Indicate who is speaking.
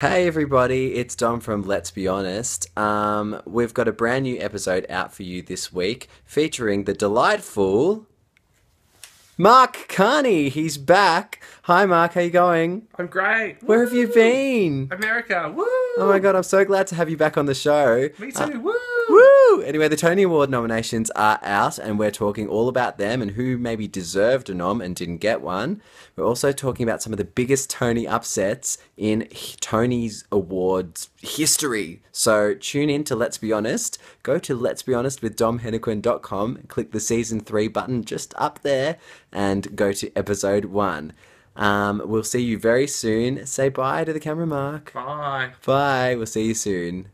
Speaker 1: Hey everybody, it's Dom from Let's Be Honest. Um, we've got a brand new episode out for you this week featuring the delightful Mark Kearney. He's back. Hi Mark, how you going?
Speaker 2: I'm great.
Speaker 1: Where have you been?
Speaker 2: America. Woo!
Speaker 1: Oh my god, I'm so glad to have you back on the show.
Speaker 2: Me
Speaker 1: Uh,
Speaker 2: too. Woo!
Speaker 1: Woo! Anyway, the Tony Award nominations are out, and we're talking all about them and who maybe deserved a nom and didn't get one. We're also talking about some of the biggest Tony upsets in Tony's Awards history. So tune in to Let's Be Honest. Go to Let's Be Honest with DomHennequin.com, click the season three button just up there, and go to episode one. Um, we'll see you very soon. Say bye to the camera, Mark.
Speaker 2: Bye.
Speaker 1: Bye. We'll see you soon.